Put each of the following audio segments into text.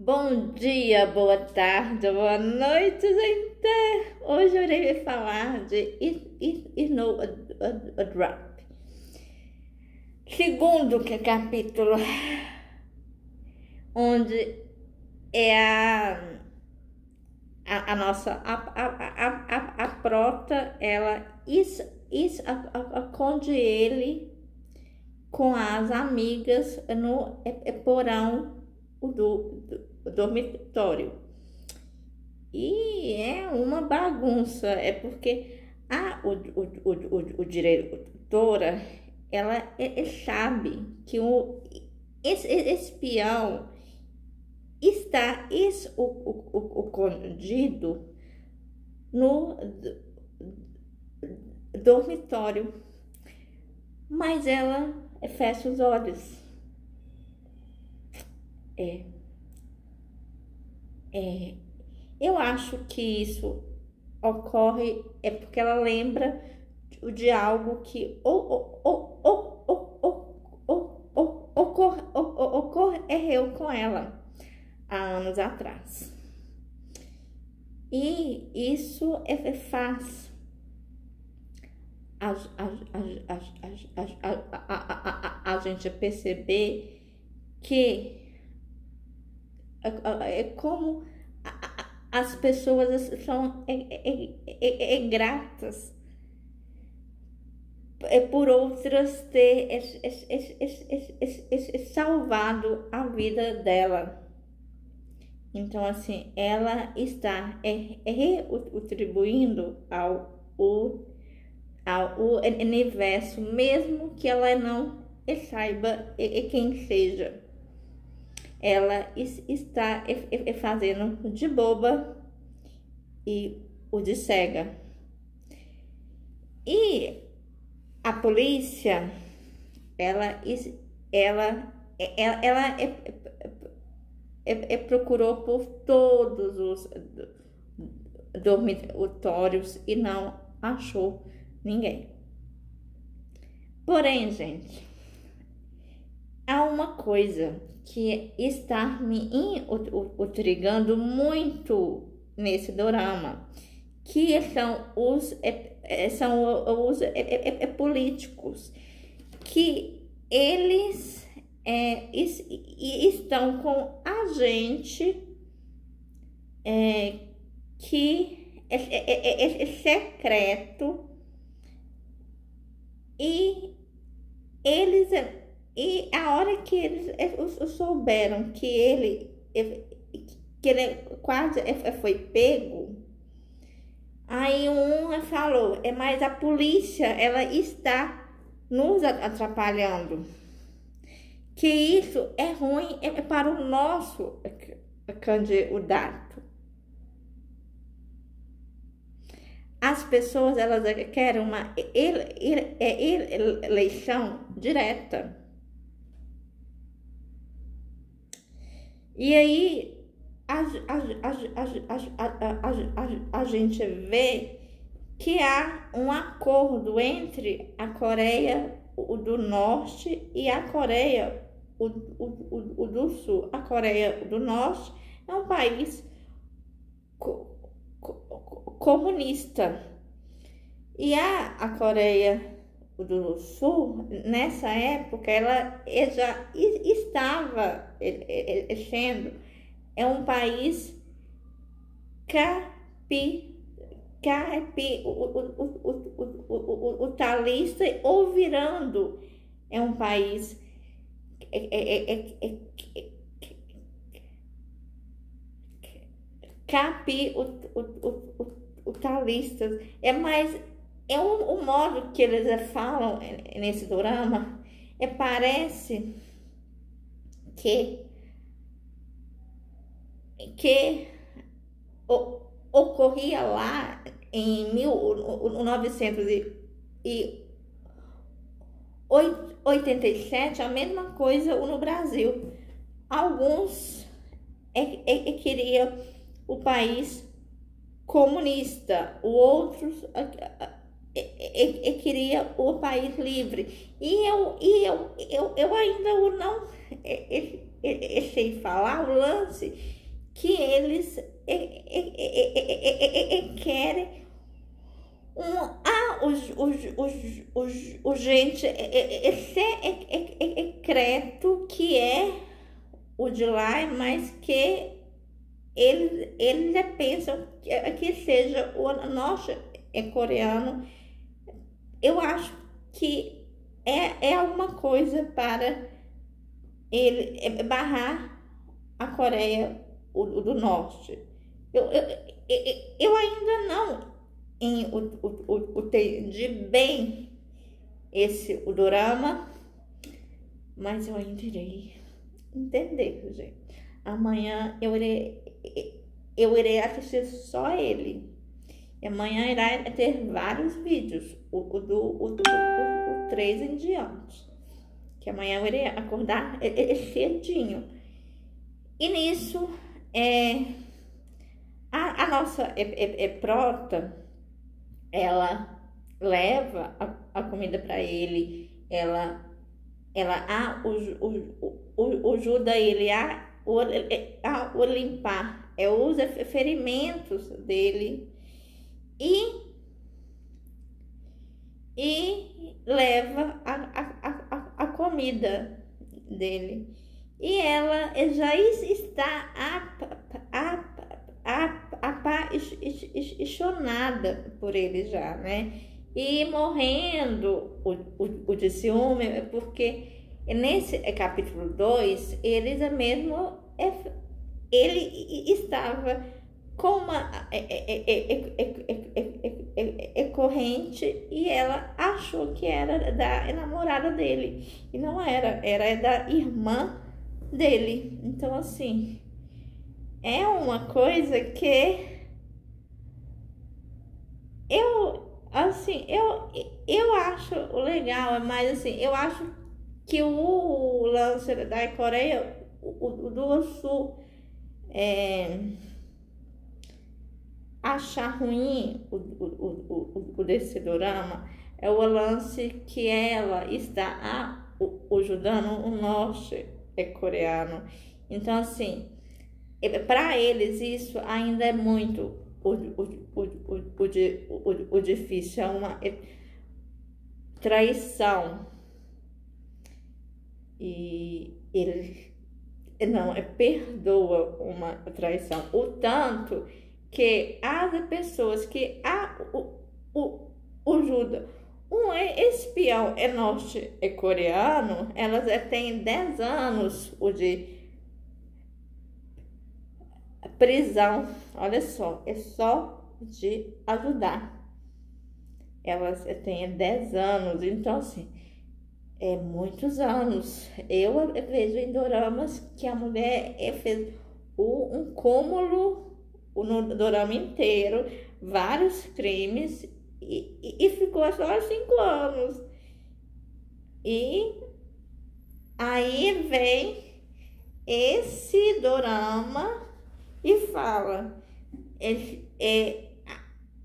Bom dia, boa tarde, boa noite, gente! Hoje eu irei falar de It, It, It No a, a, a Drop. Segundo capítulo, onde é a, a, a nossa a, a, a, a, prota, ela is, is, aconde ele com as amigas no é, é porão do, do dormitório. E é uma bagunça, é porque a o, o, o, o, diretora, ela é, é, sabe que o esse, espião está es, o, o, o, escondido no dormitório, mas ela fecha os olhos. É. É. Eu acho que isso ocorre é porque ela lembra de algo que ocorreu com ela há anos atrás. E isso é, a, a, a, a, a gente perceber que é, é como as pessoas são é, é, é, é gratas é por outras ter salvado a vida dela. Então, assim, ela está retribuindo ao, ao universo, mesmo que ela não saiba quem seja ela está fazendo de boba e o de cega. E a polícia, ela, ela, ela, ela é, é, é, procurou por todos os dormitórios e não achou ninguém. Porém, gente, há uma coisa que está me intrigando muito nesse dorama, que são os, é, é, são os é, é, é, políticos, que eles é, estão com a gente que é, secreto e eles e a hora que eles souberam que ele, que ele quase foi pego, aí um falou, é mais a polícia, ela está nos atrapalhando. Que isso é ruim é para o nosso candidato. As pessoas elas querem uma eleição direta. E aí a, a, a, a, gente vê que há um acordo entre a Coreia do Norte e a Coreia o, o, o, do Sul. A Coreia do Norte é um país co, co, comunista. E a, a Coreia do Sul, nessa época, ela já estava sendo é um país capi, capi, o, o, o, o, talista ou virando é um país é, é, é, é, capi, o, o, o, o, o talista é mais é o, o modo que eles falam nesse drama, é, parece que, que o, ocorria lá em 1987 a mesma coisa no Brasil. Alguns é, é, é queria o país comunista, outros eu, queria o país livre. E eu, e eu, eu, eu ainda não eu sei falar o lance que eles querem um, ah, os, os, os, os, os gente, esse é, credo que é o de lá, mas que eles, eles pensam que, que seja o nosso é coreano. Eu acho que é, é alguma coisa para ele é, barrar a Coreia do Norte. Eu, eu, eu ainda não em, o, o, o, entendi bem esse o drama, mas eu ainda irei entender, gente. Amanhã eu irei, eu irei assistir só ele. E amanhã irá ter vários vídeos, o, o do o, do, o, o 3 em diante. Que amanhã eu irei acordar cedinho. E nisso, é, a, a nossa é, é, é prota, ela leva a, a comida para ele, ela ela a, ajuda ele a, a o limpar, é, usa ferimentos dele e e leva a, a, a, a comida dele. E ela já está apaixonada por ele já, né? E morrendo o, o, o de ciúme, porque nesse capítulo 2, eles é mesmo, ele estava com uma é, corrente e ela achou que era da namorada dele e não era, era da irmã dele. Então assim, é uma coisa que eu assim, eu eu acho legal, mas assim, eu acho que o lance da Coreia, o, o do Sul, é, achar ruim o, o, o, o desse drama é o lance que ela está ajudando o norte é coreano. Então, assim, para eles isso ainda é muito o, o, o, difícil, é uma traição. E ele não é perdoa uma traição. O tanto que as pessoas que a, o, o, Judas, um espião é norte é coreano, elas têm 10 anos de prisão. Olha só, é só de ajudar. Elas têm 10 anos, então assim, é muitos anos. Eu vejo em doramas que a mulher é, fez um cúmulo no dorama inteiro, vários crimes e, e, e ficou só cinco anos. E aí vem esse dorama e fala é, é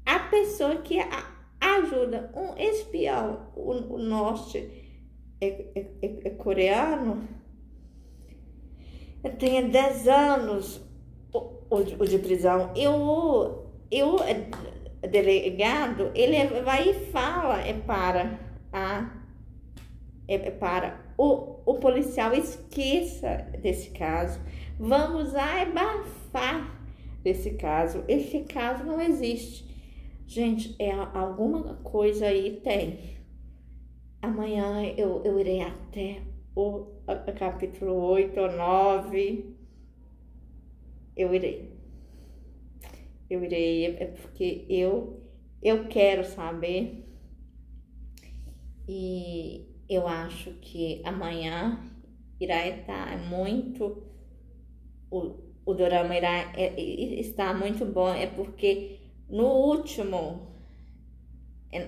a pessoa que a, ajuda um espião, o, o norte é, é, é, é coreano, tem 10 anos o, o, de, prisão. E o, e o delegado, ele vai e fala é para a é para o, o policial esqueça desse caso. Vamos abafar desse caso. Esse caso não existe. Gente, é alguma coisa aí tem. Amanhã eu, eu irei até o capítulo 8 ou 9. Eu irei. Eu irei, é porque eu, eu quero saber. E eu acho que amanhã irá estar muito. O, o dorama irá é, está muito bom, é porque no último,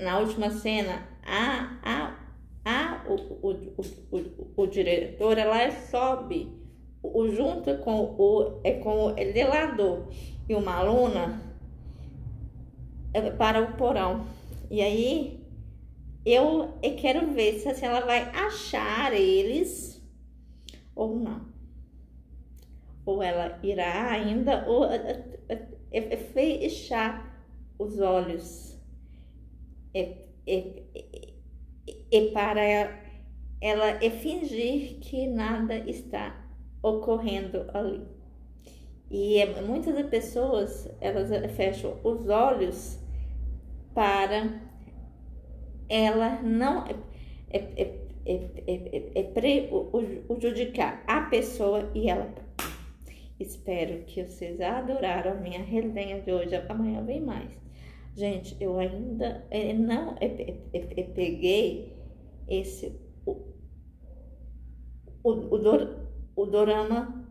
na última cena, a, a, a, o, o, o, o, o diretor ela sobe o, junto com o, é, com o delador e uma aluna é, para o porão. E aí eu, eu quero ver se assim, ela vai achar eles ou não. ou ela irá ainda ou, é, fechar os olhos. É, é, é para ela é fingir que nada está ocorrendo ali. E é, muitas pessoas elas fecham os olhos para ela não é, é, é, é, prejudicar a pessoa e ela. Espero que vocês adoraram a minha resenha de hoje. Amanhã vem mais. Gente, eu ainda não peguei esse o, o, o, o dorama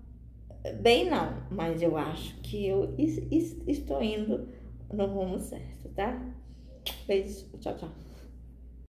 bem não, mas eu acho que eu estou indo no rumo certo, tá? Beijo, tchau, tchau.